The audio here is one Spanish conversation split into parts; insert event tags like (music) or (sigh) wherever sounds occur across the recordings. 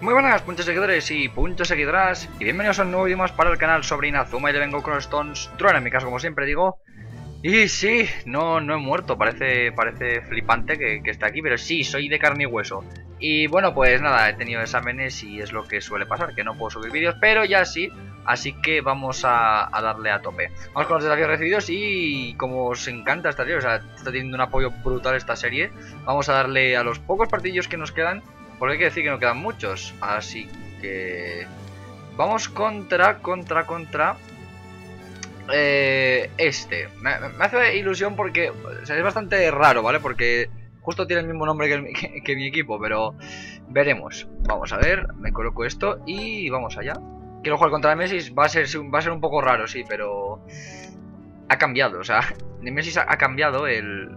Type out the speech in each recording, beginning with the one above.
Muy buenas puntos seguidores y puntos seguidoras y bienvenidos a un nuevo vídeo más para el canal sobre Inazuma y le vengo con Stones Truena en mi caso como siempre digo. Y sí, no, no he muerto, parece, parece flipante que, que esté aquí, pero sí, soy de carne y hueso. Y bueno pues nada, he tenido exámenes y es lo que suele pasar, que no puedo subir vídeos, pero ya sí Así que vamos a, a darle a tope. Vamos con los desafíos recibidos y como os encanta esta serie, o sea, está teniendo un apoyo brutal esta serie Vamos a darle a los pocos partidillos que nos quedan porque hay que decir que no quedan muchos. Así que... Vamos contra, contra, contra... Eh, este. Me, hace ilusión porque... O sea, es bastante raro, ¿vale? Porque justo tiene el mismo nombre (laughs) que, mi equipo, pero... Veremos. Vamos a ver. Me coloco esto y vamos allá. Quiero jugar contra Messi. Va a ser, va a ser un poco raro, sí, pero... Ha cambiado, o sea... (laughs) Nemesis ha, ha cambiado el,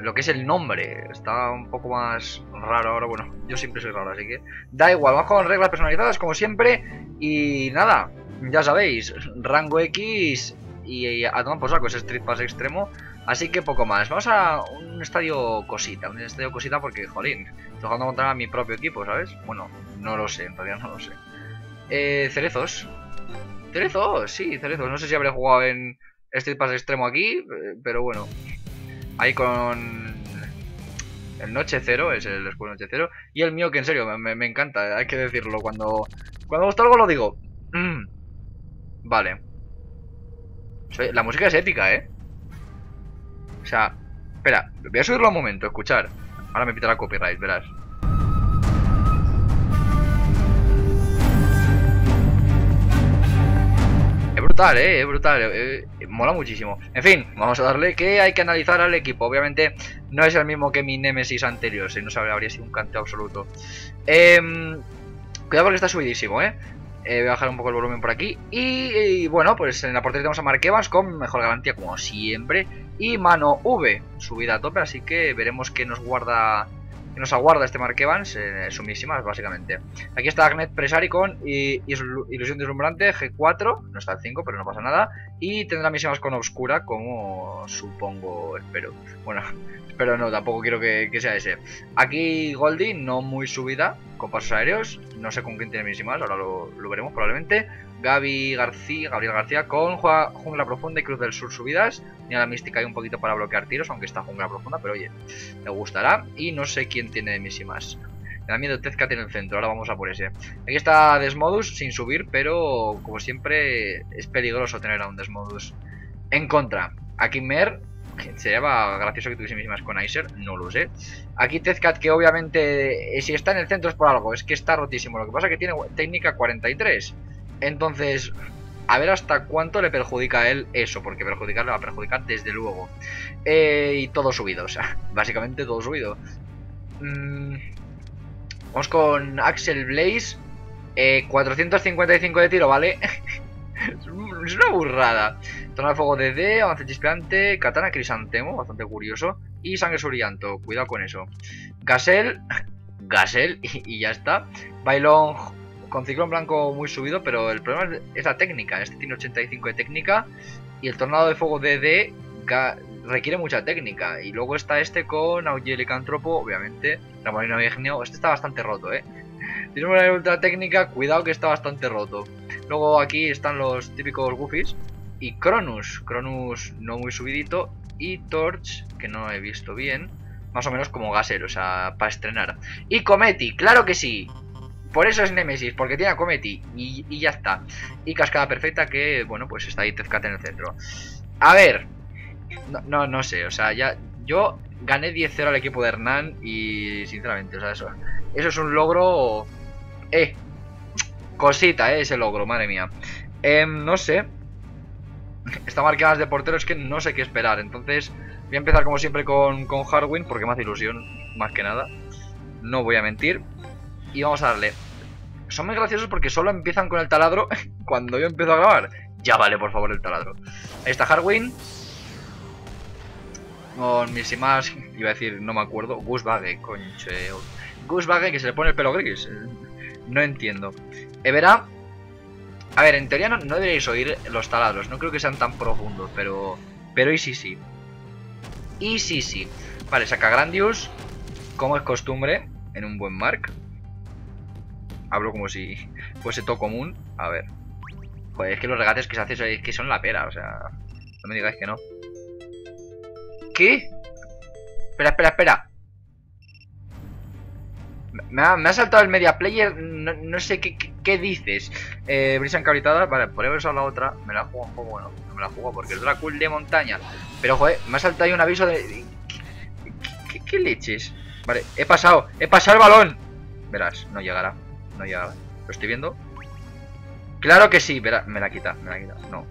lo que es el nombre. Está un poco más raro ahora. Bueno, yo siempre soy raro, así que da igual. Vamos con reglas personalizadas como siempre. Y nada, ya sabéis, rango X y a tomar por saco es Street Pass extremo. Así que poco más. Vamos a un estadio cosita. Un estadio cosita porque, jolín, estoy jugando contra mi propio equipo, ¿sabes? Bueno, no lo sé, en realidad no lo sé. Eh, cerezos. Cerezos, sí, cerezos. No sé si habré jugado en Street Pass extremo aquí, pero bueno, Ahí con el Noche Cero, es el escudo Noche Cero. Y el mío, que en serio, me, encanta, hay que decirlo. Cuando, cuando gusta algo lo digo. Mm. Vale. La música es épica, ¿eh? O sea, espera, voy a subirlo un momento, escuchar. Ahora me pitará copyright, verás. Brutal, eh, brutal. Eh, eh, mola muchísimo. En fin, vamos a darle que hay que analizar al equipo. Obviamente no es el mismo que mi Nemesis anterior, si no se habría sido un canteo absoluto. Eh, cuidado porque está subidísimo, eh. Eh, voy a bajar un poco el volumen por aquí. Y, bueno, pues en la portería tenemos a Mark Evans con mejor garantía como siempre. Y mano V, subida a tope, así que veremos qué nos guarda que nos aguarda este Mark eh, sumísimas básicamente. Aquí está Agnet Presari con y, Ilusión Deslumbrante, G4, no está el 5 pero no pasa nada. Y tendrá mísimas con Obscura como supongo, espero. Bueno, espero no, tampoco quiero que, que sea ese. Aquí Goldie, no muy subida, con pasos aéreos, no sé con quién tiene mísimas, ahora lo, veremos probablemente. Gaby García, Gabriel García con Jungla Profunda y Cruz del Sur subidas. Tiene la mística ahí un poquito para bloquear tiros, aunque está Jungla Profunda, pero oye, me gustará. Y no sé quién tiene mísimas. Me da miedo Tezcat en el centro, ahora vamos a por ese. Aquí está Desmodus sin subir, pero como siempre es peligroso tener a un Desmodus en contra. Aquí Mer, sería gracioso que tuviese mísimas con Icer, no lo sé. Aquí Tezcat que obviamente si está en el centro es por algo, es que está rotísimo. Lo que pasa es que tiene técnica 43. Entonces, a ver hasta cuánto le perjudica a él eso, porque perjudicarle va a perjudicar desde luego. Eh, y todo subido, o sea, (laughs) básicamente todo subido. Mm, vamos con Axel Blaze. Eh, 455 de tiro, ¿vale? (laughs) (laughs) es una burrada. Tornado de fuego de D, avance chispeante, katana crisantemo, bastante curioso. Y sangre surianto, cuidado con eso. Gasel, (laughs) Gasel, (laughs) y, ya está. Bailón con ciclón blanco muy subido, pero el problema es la técnica. Este tiene 85 de técnica y el tornado de fuego DD requiere mucha técnica. Y luego está este con Augie Licantropo, obviamente. Ramolino Vigneo, este está bastante roto, ¿eh? Tiene una ultra técnica, cuidado que está bastante roto. Luego aquí están los típicos Goofies. Y Cronus, Cronus no muy subidito. Y Torch, que no he visto bien. Más o menos como Gasero, o sea, para estrenar. Y Cometi, claro que sí. Por eso es Nemesis, porque tiene a Cometi y, y, ya está. Y Cascada Perfecta que, bueno, pues está ahí Tezcat en el centro. A ver. No, no, no sé, o sea, ya... Yo gané 10-0 al equipo de Hernán y, sinceramente, o sea, eso, eso es un logro... Eh, cosita, eh, ese logro, madre mía. Eh, no sé. Está marcadas de portero, es que no sé qué esperar. Entonces, voy a empezar como siempre con, con Hardwin, porque me hace ilusión, más que nada. No voy a mentir. Y vamos a darle. Son muy graciosos porque solo empiezan con el taladro (laughs) cuando yo empiezo a grabar. Ya vale, por favor, el taladro. Ahí está Hardwin. Con mis y más, iba a decir, no me acuerdo. Goosebag, conche. Goosebag que se le pone el pelo gris. No entiendo. Evera. A ver, en teoría no, no, deberíais oír los taladros. No creo que sean tan profundos, pero. Pero y sí, sí. Y sí, sí. Vale, saca Grandius. Como es costumbre, en un buen mark. Hablo como si fuese todo común. A ver. Joder, es que los regates que se hacen es que son la pera, o sea... No me digáis que no. ¿Qué? Espera, espera, espera. Me ha, saltado el media player, no, sé qué, dices. Eh, brisa encabritada, vale, podría haber la otra. Me la juego un poco, bueno, no me la juego porque es Dracul de montaña. Pero, joder, me ha saltado ahí un aviso de... ¿Qué, leches? Vale, he pasado, he pasado el balón. Verás, no llegará, no llegará. ¿Lo estoy viendo? Claro que sí, verás, me la quita, me la quita, no.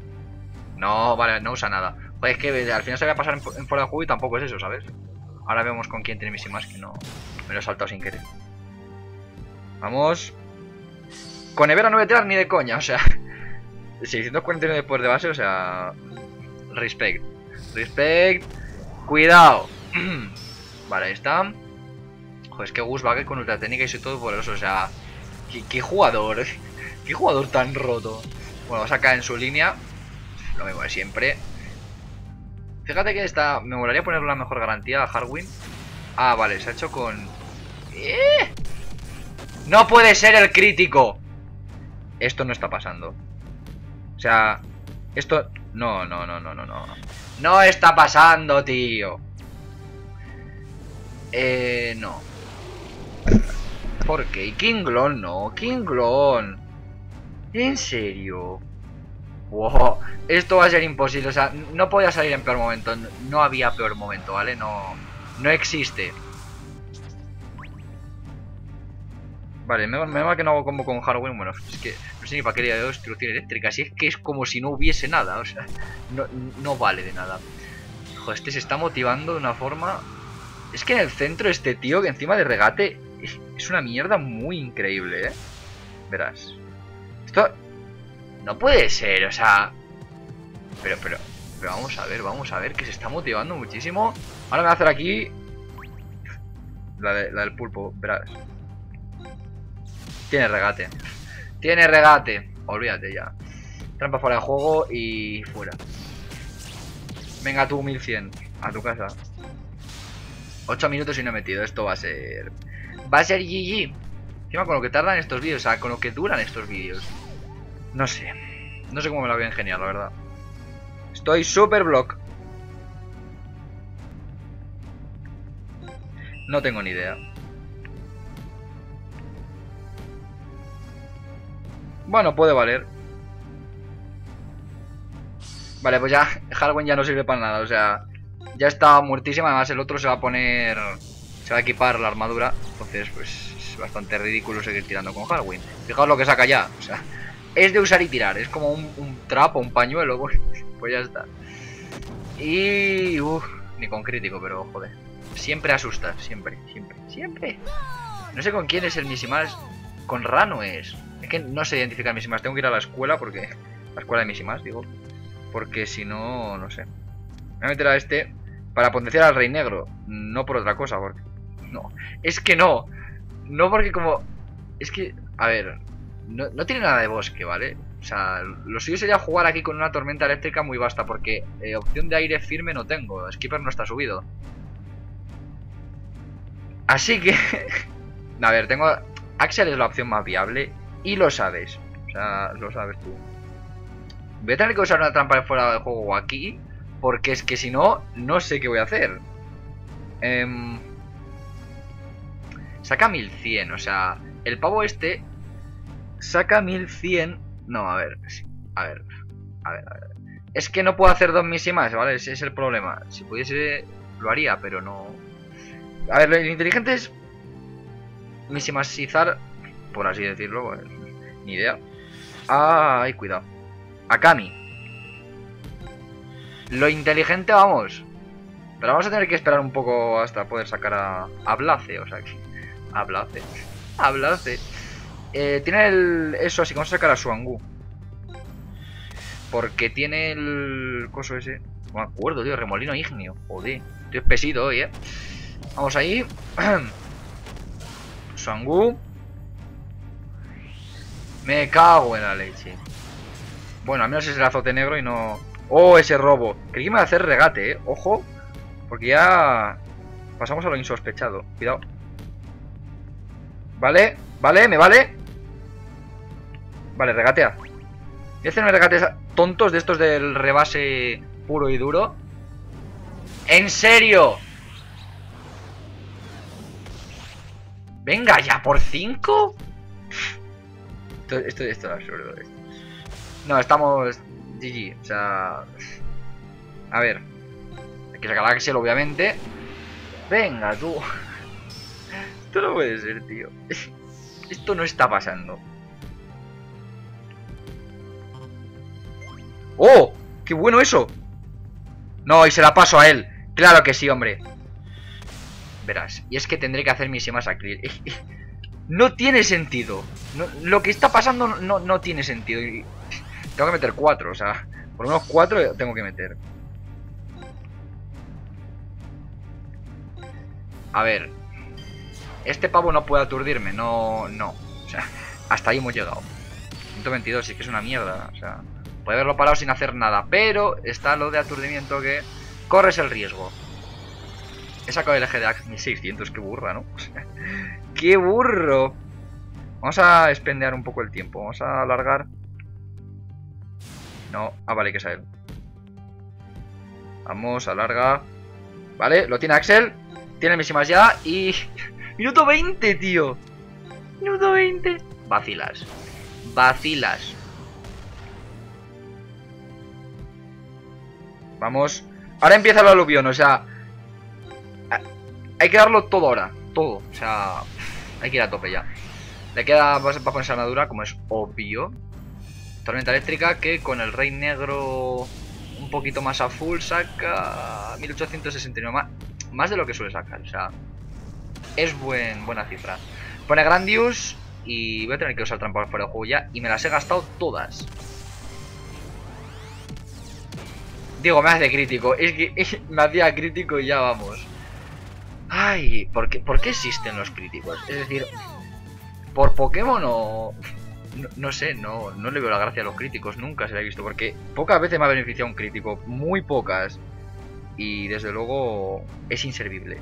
No, vale, no usa nada. Joder, es que al final se va a pasar en, fuera de juego y tampoco es eso, ¿sabes? Ahora vemos con quién tiene mis más que no... Me lo he saltado sin querer. Vamos. Con Evera no voy ni de coña, o sea... 649 después de base, o sea... Respect. Respect. Cuidado. (clears throat) vale, ahí está. Joder, es que Gus va con ultra técnica y soy todo poderoso, o sea... ¿Qué, jugador? (laughs) ¿Qué jugador tan roto? Bueno, va a sacar en su línea. Lo mismo de siempre. Fíjate que esta... Me molaría ponerle la mejor garantía a Hardwin. Ah, vale, se ha hecho con... ¡Eh! ¡No puede ser el crítico! Esto no está pasando. O sea, esto... No, no, no, no, no, no. No está pasando, tío. Eh, no. ¿Por qué? Kinglon no. Kinglon. ¿En serio? Wow. Esto va a ser imposible. O sea, no podía salir en peor momento. No había peor momento, ¿vale? No, no existe. Vale, me, va que no hago combo con Halloween. Bueno, es que no sé ni para qué día de destrucción eléctrica. Si es que es como si no hubiese nada. O sea, no, vale de nada. Joder, este se está motivando de una forma... Es que en el centro este tío que encima de regate es, una mierda muy increíble, ¿eh? Verás. Esto... No puede ser, o sea... Pero, pero... Pero vamos a ver, vamos a ver que se está motivando muchísimo. Ahora me va a hacer aquí... La del pulpo, verás. Tiene regate. Tiene regate. Olvídate ya. Trampa fuera de juego y fuera. Venga tú, 1100. A tu casa. 8 minutos y no he metido. Esto va a ser... Va a ser GG. Encima con lo que tardan estos vídeos. O sea, con lo que duran estos vídeos. No sé. No sé cómo me lo voy a ingeniar, la verdad. Estoy super block. No tengo ni idea. Bueno, puede valer. Vale, pues ya Halloween ya no sirve para nada, o sea, ya está muertísima, además el otro se va a poner, se va a equipar la armadura, entonces pues es bastante ridículo seguir tirando con Halloween. Fijaos lo que saca ya, o sea, es de usar y tirar, es como un, trapo, un pañuelo, (laughs) pues, pues ya está. Y... Uff, ni con crítico, pero joder. Siempre asusta, siempre, siempre, siempre. No sé con quién es el Misimal, con Rano es. Es que no sé identificar misimas. Tengo que ir a la escuela porque... La escuela de misimas, digo. Porque si no, no sé. Me voy a meter a este para potenciar al rey negro. No por otra cosa, porque... No. Es que no. No porque como... Es que... A ver... No, tiene nada de bosque, ¿vale? O sea, lo suyo sería jugar aquí con una tormenta eléctrica muy vasta Porque eh, opción de aire firme no tengo Skipper no está subido Así que... (laughs) a ver, tengo... Axel es la opción más viable y lo sabes. O sea, lo sabes tú. Voy a tener que usar una trampa fuera de juego aquí. Porque es que si no, no sé qué voy a hacer. Em, saca 1100, o sea, el pavo este saca 1100. No, a ver, a ver, a ver, a ver. Es que no puedo hacer dos misimas, ¿vale? Ese es el problema. Si pudiese, lo haría, pero no. A ver, lo inteligente es misimasizar por así decirlo, pues, ni idea. Ay, cuidado. Akami. Lo inteligente, vamos. Pero vamos a tener que esperar un poco hasta poder sacar a, a Blace, o sea. A Blace. A Blace. Eh, tiene el... Eso, así que vamos a sacar a Suangu. Porque tiene el... Coso ese... No me acuerdo, tío. Remolino ignio. Joder. Estoy espesito hoy, eh. Vamos ahí. (clears throat) Suangu. Me cago en la leche. Bueno, al menos es el azote negro y no... ¡Oh, ese robo! Creí que me iba a hacer regate, ¿eh? Ojo. Porque ya... Pasamos a lo insospechado. Cuidado. Vale, vale, me vale. Vale, regatea. Voy a hacerme regates tontos de estos del rebase puro y duro. ¿En serio? Venga, ya por 5. Esto, esto, esto, es absurdo. No, estamos GG. O sea... A ver. Hay que sacar Axel, obviamente. Venga, tú. (laughs) Esto no puede ser, tío. (laughs) Esto no está pasando. ¡Oh! ¡Qué bueno eso! No, y se la paso a él. Claro que sí, hombre. Verás. Y es que tendré que hacer mis más aquí. (laughs) No tiene sentido. lo que está pasando no, no tiene sentido. Tengo que meter cuatro, o sea, por lo menos cuatro tengo que meter. A ver. Este pavo no puede aturdirme, no, no. O sea, hasta ahí hemos llegado. 122, sí que es una mierda. O sea, puede haberlo parado sin hacer nada. Pero está lo de aturdimiento que corres el riesgo. He sacado el eje de Axe 1600, qué burra, ¿no? (laughs) ¡Qué burro! Vamos a expendear un poco el tiempo. Vamos a alargar. No, ah, vale, que es él. Vamos, alarga. Vale, lo tiene Axel. Tiene misimas ya y... (laughs) ¡Minuto 20, tío! ¡Minuto 20! Vacilas. Vacilas. Vamos. Ahora empieza el aluvión, o sea... Hay que darlo todo ahora. Todo. O sea... Hay que ir a tope ya. Le queda para ponerse armadura, como es obvio. Tormenta eléctrica que con el rey negro un poquito más a full saca 1869. Más, más de lo que suele sacar. O sea, es buen, buena cifra. Pone Grandius y voy a tener que usar trampas fuera de juego ya. Y me las he gastado todas. Digo, me hace crítico. Es que (laughs) me hacía crítico y ya vamos. Ay, ¿por qué, ¿por qué existen los críticos? Es decir, por Pokémon o... No, sé, no, no le veo la gracia a los críticos, nunca se la he visto, porque pocas veces me ha beneficiado un crítico, muy pocas. Y desde luego es inservible.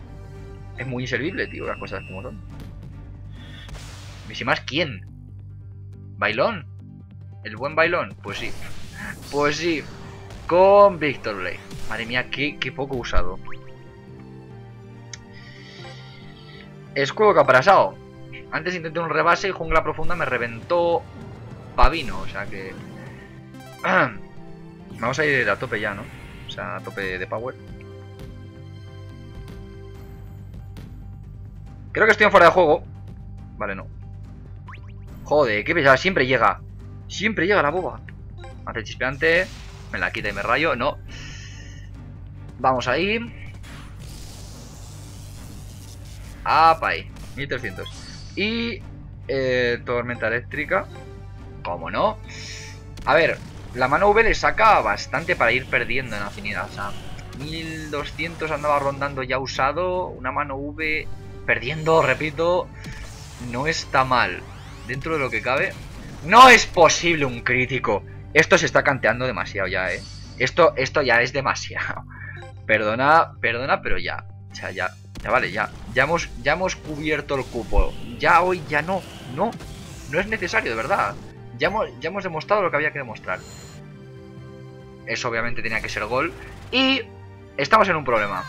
Es muy inservible, tío, las cosas como son. Y si más, ¿quién? ¿Bailón? ¿El buen bailón? Pues sí. Pues sí. Con Victor Blade. Madre mía, qué, qué poco usado. Escudo caparasado. Antes intenté un rebase y jungla profunda me reventó pavino. O sea que... (clears throat) Vamos a ir a tope ya, ¿no? O sea, a tope de power. Creo que estoy en fuera de juego. Vale, no. Joder, qué pesada. Siempre llega. Siempre llega la boba. Hace chispeante. Me la quita y me rayo. No. Vamos ahí. Apa ahí. 1300. Y... Eh, tormenta eléctrica. ¿Cómo no? A ver, la mano V le saca bastante para ir perdiendo en afinidad. O sea, 1200 andaba rondando ya usado. Una mano V perdiendo, repito, no está mal. Dentro de lo que cabe. No es posible un crítico. Esto se está canteando demasiado ya, eh. Esto, esto ya es demasiado. (laughs) Perdona, perdona, pero ya. O sea, ya, ya vale, ya. Ya hemos, ya hemos cubierto el cupo. Ya hoy ya no. No. No es necesario, de verdad. Ya hemos, ya hemos demostrado lo que había que demostrar. Eso obviamente tenía que ser gol. Y estamos en un problema.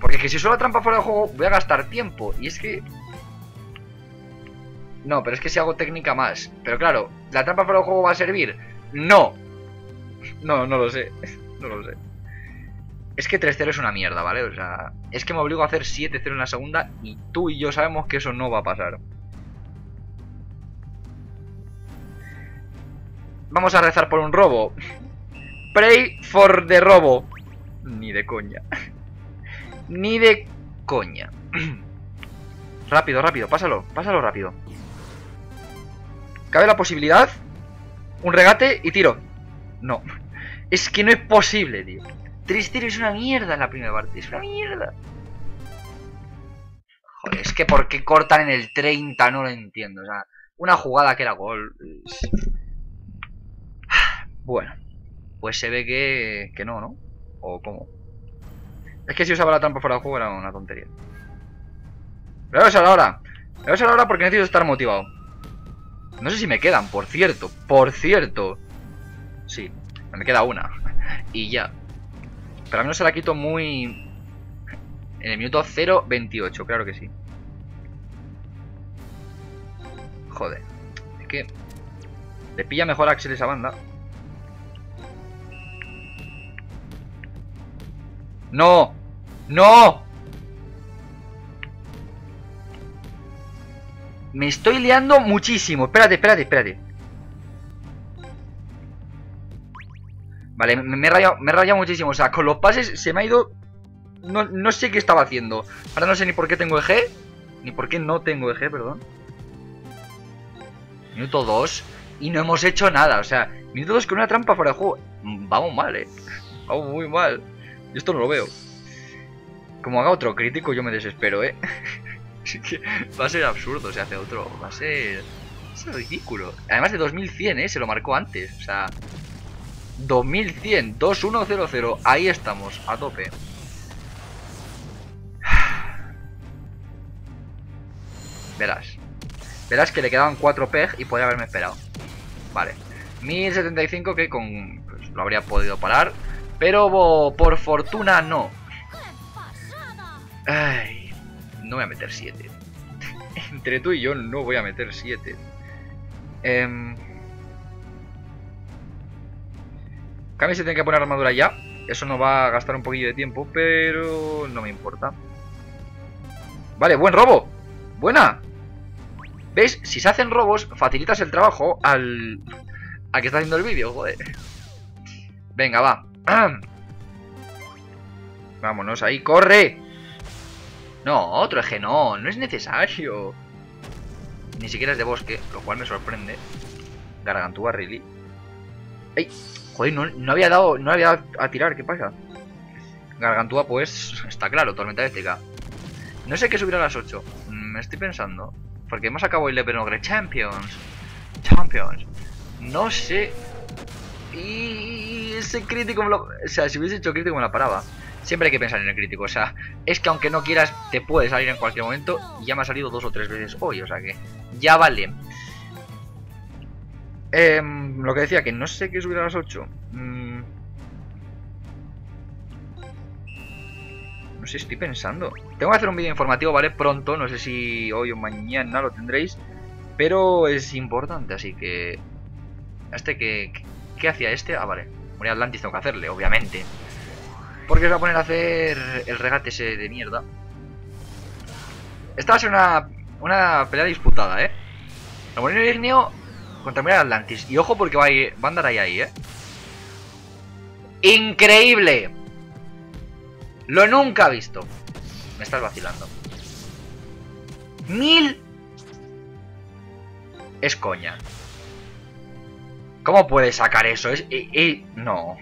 Porque que si suelo trampa fuera de juego voy a gastar tiempo. Y es que... No, pero es que si hago técnica más. Pero claro, ¿la trampa fuera de juego va a servir? No. No, no lo sé. (laughs) No lo sé. Es que 3-0 es una mierda, ¿vale? O sea, es que me obligo a hacer 7-0 en la segunda y tú y yo sabemos que eso no va a pasar. Vamos a rezar por un robo. Pray for the robo. Ni de coña. Ni de coña. (clears throat) rápido, rápido, pásalo, pásalo rápido. ¿Cabe la posibilidad? Un regate y tiro. No. Es que no es posible, tío. Tristir es una mierda en la primera parte. Es una mierda. Joder, es que ¿por qué cortan en el 30? No lo entiendo. O sea, una jugada que era gol. Bueno, pues se ve que, que no, ¿no? ¿O cómo? Es que si usaba la trampa fuera de juego era una tontería. Pero voy a usar ahora. Voy a usar ahora porque necesito estar motivado. No sé si me quedan, por cierto. Por cierto. Sí, me queda una. (laughs) Y ya. Pero a mí no se la quito muy... En el minuto 0.28, claro que sí. Joder. Es que... Le pilla mejor Axel esa banda. ¡No! ¡No! Me estoy liando muchísimo. Espérate, espérate, espérate. Vale, me, he rayado, me he rayado muchísimo. O sea, con los pases se me ha ido... No, no sé qué estaba haciendo. Ahora no sé ni por qué tengo eje. Ni por qué no tengo eje, perdón. Minuto 2. Y no hemos hecho nada. O sea, minuto 2 con una trampa fuera de juego. Vamos mal, eh. Vamos muy mal. Yo esto no lo veo. Como haga otro crítico, yo me desespero, eh. (laughs) que va a ser absurdo si hace otro. Va a ser. Va a ser ridículo. Además de 2100, eh. Se lo marcó antes. O sea. 2100, 2100. Ahí estamos, a tope. (sighs) Verás. Verás que le quedaban 4 peg y podría haberme esperado. Vale. 1075 que con pues, lo habría podido parar. Pero por fortuna no. Ay, no voy a meter 7. (laughs) Entre tú y yo no voy a meter 7. Eh, Kami se tiene que poner armadura ya. Eso no va a gastar un poquillo de tiempo, pero no me importa. Vale, buen robo. Buena. ¿Ves? Si se hacen robos, facilitas el trabajo al... al que está haciendo el vídeo, joder. Venga, va. (clears throat) Vámonos ahí, corre. No, otro eje no, no es necesario. Ni siquiera es de bosque, lo cual me sorprende. Gargantúa, really. ¡Ey! Joder, no, había dado, no había a tirar, ¿qué pasa? Gargantúa, pues, está claro, tormenta eléctrica. No sé qué subir a las 8. Me estoy pensando. Porque hemos acabado el Level Ogre Champions. Champions. No sé. Y ese crítico me lo... O sea, si hubiese hecho crítico me la paraba. Siempre hay que pensar en el crítico. O sea, es que aunque no quieras, te puede salir en cualquier momento. Y ya me ha salido dos o tres veces hoy. O sea que ya vale. Em, lo que decía, que no sé qué subir a las 8. Mm. No sé, estoy pensando. Tengo que hacer un vídeo informativo, ¿vale? Pronto, no sé si hoy o mañana lo tendréis. Pero es importante, así que... Este que... ¿Qué hacía este? Ah, vale. Morir Atlantis tengo que hacerle, obviamente. Porque se va a poner a hacer el regate ese de mierda. Esta va a ser una, una pelea disputada, ¿eh? El ignio contra Mirar Atlantis. Y ojo porque va a, ir, va a andar ahí, ahí, ¿eh? ¡Increíble! Lo nunca visto. Me estás vacilando. ¡Mil! Es coña. ¿Cómo puedes sacar eso? Es... no.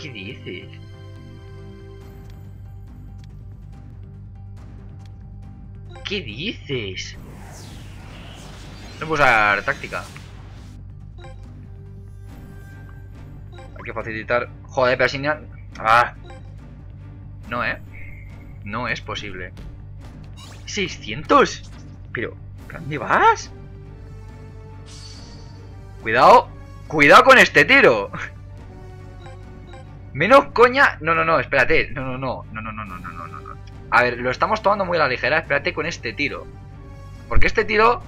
¿Qué dices? ¿Qué dices? No puedo usar táctica. Hay que facilitar... Joder, pero sin... Ah. No, ¿eh? No es posible. ¿600? Pero... ¿Dónde vas? Cuidado. Cuidado con este tiro. Menos coña. No, no, no, espérate. No, no, no. No, no, no, no, no, no, no. A ver, lo estamos tomando muy a la ligera. Espérate con este tiro. Porque este tiro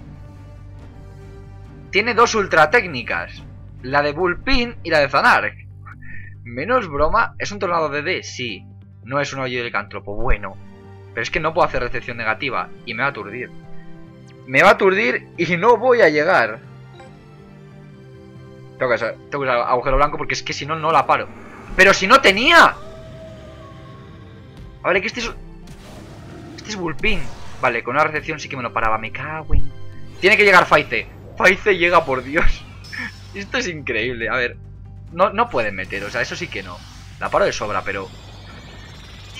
tiene dos ultra técnicas. La de Bullpin y la de Zanark. Menos broma, ¿es un tornado de D? Sí. No es un hoyo de cántropo, bueno. Pero es que no puedo hacer recepción negativa y me va a aturdir. Me va a aturdir y no voy a llegar. Tengo que, usar, agujero blanco porque es que si no, no la paro. ¡Pero si no tenía! A ver, que este es... Este es Bullpin. Vale, con una recepción sí que me lo paraba. Me cago en... Tiene que llegar Faize. Faize llega, por Dios. (laughs) Esto es increíble. A ver, no, no pueden meter, o sea, eso sí que no. La paro de sobra, pero...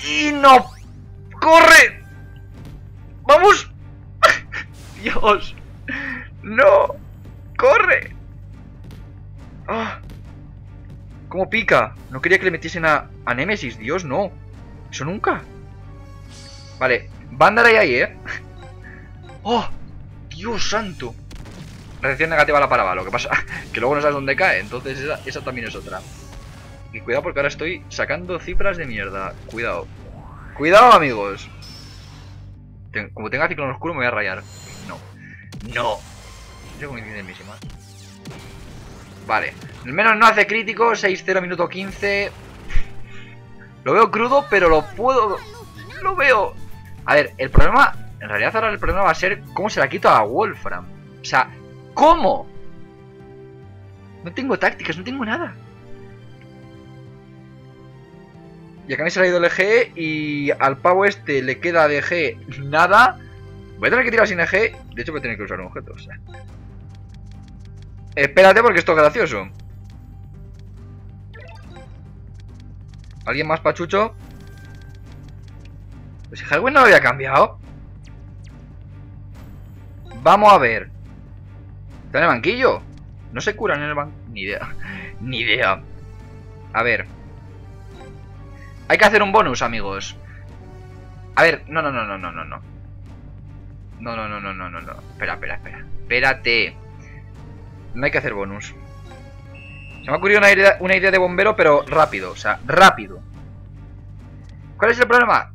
¡Y no! ¡Corre! ¡Vamos! (laughs) ¡Dios! ¡No! ¡Corre! ¡Ah! ¿Cómo pica? No quería que le metiesen a, a Nemesis, Dios, no. Eso nunca. Vale, va a andar ahí, ahí, ¿eh? (laughs) ¡Oh! Dios santo. Reacción negativa a la paraba, lo que pasa (laughs) que luego no sabes dónde cae, entonces esa, esa también es otra. Y cuidado porque ahora estoy sacando cifras de mierda. Cuidado. Cuidado, amigos. como tenga ciclón oscuro me voy a rayar. No. No. Yo Vale. Al menos no hace crítico. 6-0 minuto 15. Lo veo crudo, pero lo puedo... Lo veo. A ver, el problema... En realidad ahora el problema va a ser cómo se la quito a Wolfram. O sea, ¿cómo? No tengo tácticas, no tengo nada. Y acá me se ha el EG y al pavo este le queda de G nada. Voy a tener que tirar sin EG. De hecho voy a tener que usar un objeto. Espérate porque esto es gracioso. ¿Alguien más pachucho? Pues si Halloween no lo había cambiado. Vamos a ver. ¿Está en el banquillo? No se curan en el banquillo. Ni idea. (laughs) Ni idea. A ver. Hay que hacer un bonus, amigos. A ver, no, no, no, no, no, no, no. No, no, no, no, no, no, no. Espera, espera, espera. Espérate. No hay que hacer bonus. Se me ha ocurrido una idea, una idea de bombero, pero rápido. O sea, rápido. ¿Cuál es el problema?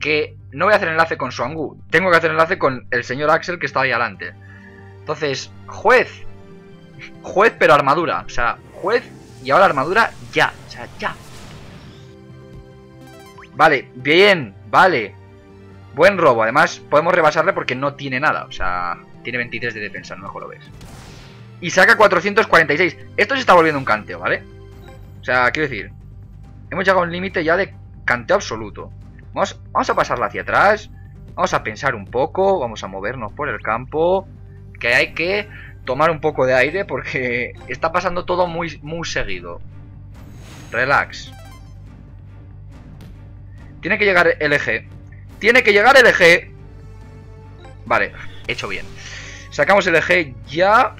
Que no voy a hacer enlace con Suangu. Tengo que hacer enlace con el señor Axel que está ahí adelante. Entonces, juez. Juez, pero armadura. O sea, juez y ahora armadura ya. O sea, ya. Vale, bien, vale. Buen robo. Además, podemos rebasarle porque no tiene nada. O sea, tiene 23 de defensa, no mejor lo ves. Y saca 446. Esto se está volviendo un canteo, ¿vale? O sea, quiero decir, hemos llegado a un límite ya de canteo absoluto. Vamos, vamos a pasarla hacia atrás. Vamos a pensar un poco. Vamos a movernos por el campo. Que hay que tomar un poco de aire porque está pasando todo muy, muy seguido. Relax. Tiene que llegar el eje. Tiene que llegar el eje. Vale, hecho bien. Sacamos el eje ya.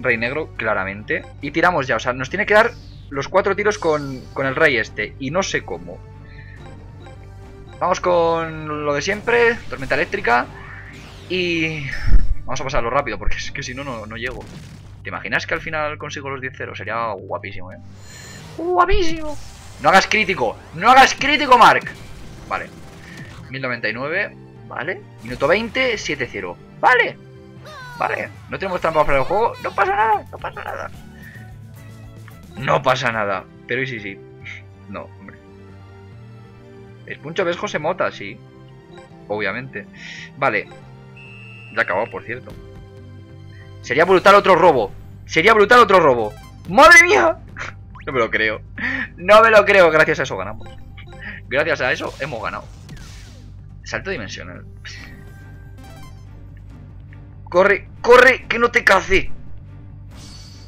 Rey negro, claramente. Y tiramos ya. O sea, nos tiene que dar los cuatro tiros con, con el rey este. Y no sé cómo. Vamos con lo de siempre. Tormenta eléctrica. Y... Vamos a pasarlo rápido porque es que si no, no llego. ¿Te imaginas que al final consigo los 10-0? Sería guapísimo, ¿eh? ¡Guapísimo! No hagas crítico. No hagas crítico, Mark. Vale. 1099. Vale. Minuto 20, 7-0. Vale. Vale. No tenemos trampa para el juego. No pasa nada. No pasa nada. No pasa nada. Pero y sí, sí. No, hombre. Es Puncho ves José Mota, sí. Obviamente. Vale. Ya acabó, por cierto. Sería brutal otro robo. Sería brutal otro robo. ¡Madre mía! (laughs) No me lo creo. No me lo creo. Gracias a eso ganamos. Gracias a eso hemos ganado. Salto dimensional. Corre, corre, que no te case.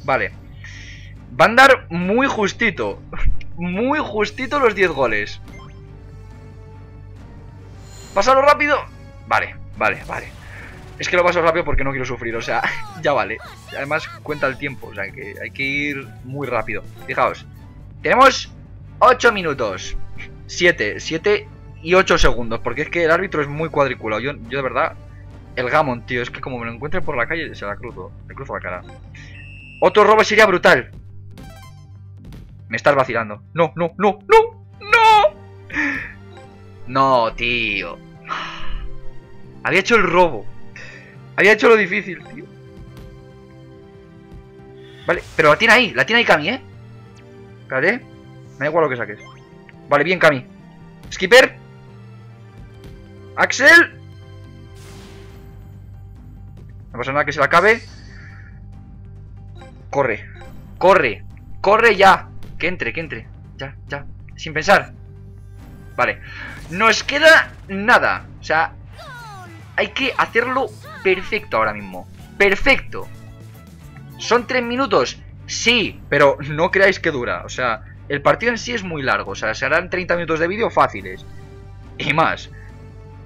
Vale. Va a andar muy justito. (laughs) Muy justito los 10 goles. Pásalo rápido. Vale, vale, vale. Es que lo paso rápido porque no quiero sufrir, o sea, (laughs) ya vale. Además cuenta el tiempo, o sea que hay que ir muy rápido. Fijaos, tenemos 8 minutos. 7, 7 y 8 segundos. Porque es que el árbitro es muy cuadriculado. Yo, yo de verdad, el Gamon, tío, es que como me lo encuentre por la calle, se la cruzo. Le cruzo la cara. Otro robo sería brutal. Me estás vacilando. No, no, no, no, no. No, tío. Había hecho el robo. Había hecho lo difícil, tío. Vale, pero la tiene ahí, la tiene ahí Cami, ¿eh? Espérate. Me da igual lo que saques. Vale, bien, Cami. Skipper. Axel. No pasa nada que se la acabe. Corre. Corre. Corre ya. Que entre, que entre. Ya, ya. Sin pensar. Vale. Nos queda nada. O sea, hay que hacerlo perfecto ahora mismo. Perfecto. ¿Son tres minutos? Sí, pero (laughs) no creáis que dura. O sea, el partido en sí es muy largo, o sea, se harán 30 minutos de vídeo fáciles. Y más.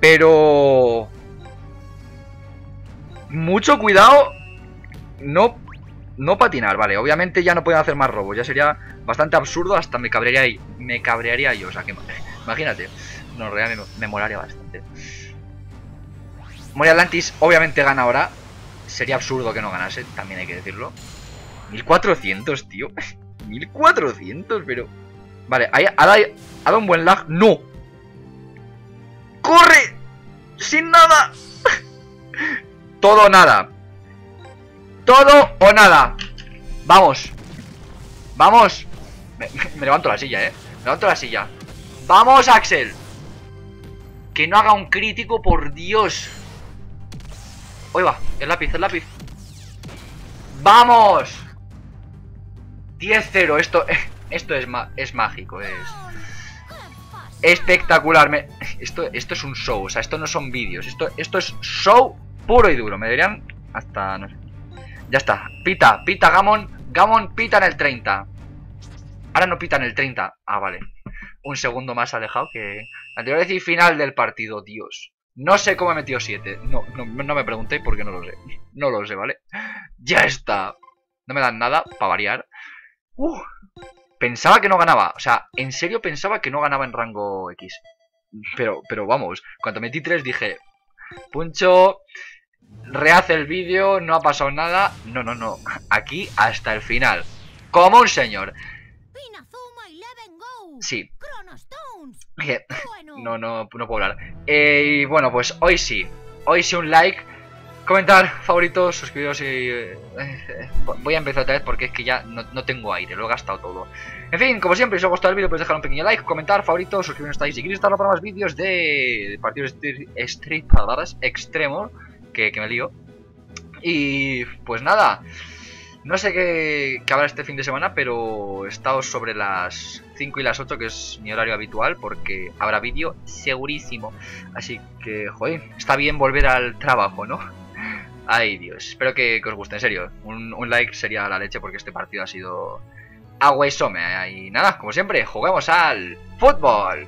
Pero... Mucho cuidado. No, no patinar, vale. Obviamente ya no pueden hacer más robos. Ya sería bastante absurdo. Hasta me cabrearía, me cabrearía yo. O sea, que (laughs) imagínate. No, realmente me, molaría bastante. Moria Atlantis obviamente gana ahora. sería absurdo que no ganase, también hay que decirlo. 1400, tío. (laughs) 1400, pero... Vale, ahí, ha, dado, un buen lag. ¡No! ¡Corre! ¡Sin nada! (laughs) Todo o nada. Todo o nada. Vamos. Vamos. Me, levanto la silla, eh. Levanto la silla. Vamos, Axel. Que no haga un crítico, por Dios. Hoy va, el lápiz, el lápiz. ¡Vamos! 10-0, esto, esto es, es mágico, es espectacular. esto, esto es un show, o sea, esto no son vídeos, esto, esto es show puro y duro. Me dirían hasta, no sé. Ya está, pita, pita Gamon, Gamon pita en el 30. Ahora no pita en el 30. Ah, vale. Un segundo más alejado que... Anterior decir final del partido, Dios. No sé cómo he metido 7. No, no, me preguntéis porque no lo sé. No lo sé, ¿vale? Ya está. No me dan nada, para variar. Uh, pensaba que no ganaba. O sea, en serio pensaba que no ganaba en rango X. Pero, pero vamos, cuando metí 3 dije... Puncho, rehace el vídeo, no ha pasado nada. No, no, no. Aquí hasta el final. Como un señor. Sí. No, no, no puedo hablar. Eh, y bueno, pues hoy sí. Hoy sí un like. Comentar, favoritos, suscribiros y... Eh, voy a empezar otra vez porque es que ya no, tengo aire, lo he gastado todo. En fin, como siempre, si os ha gustado el vídeo podéis dejar un pequeño like, comentar, favoritos, suscribiros estáis si queréis estar para más vídeos de partidos street extremo, que, que me lío. Y pues nada, no sé qué, qué, habrá este fin de semana, pero estado sobre las 5 y las 8, que es mi horario habitual, porque habrá vídeo segurísimo. Así que, joder, está bien volver al trabajo, ¿no? (laughs) Ay, Dios. Espero que, os guste, en serio. Un, un, like sería la leche, porque este partido ha sido agua y some. Y nada, como siempre, jugamos al fútbol.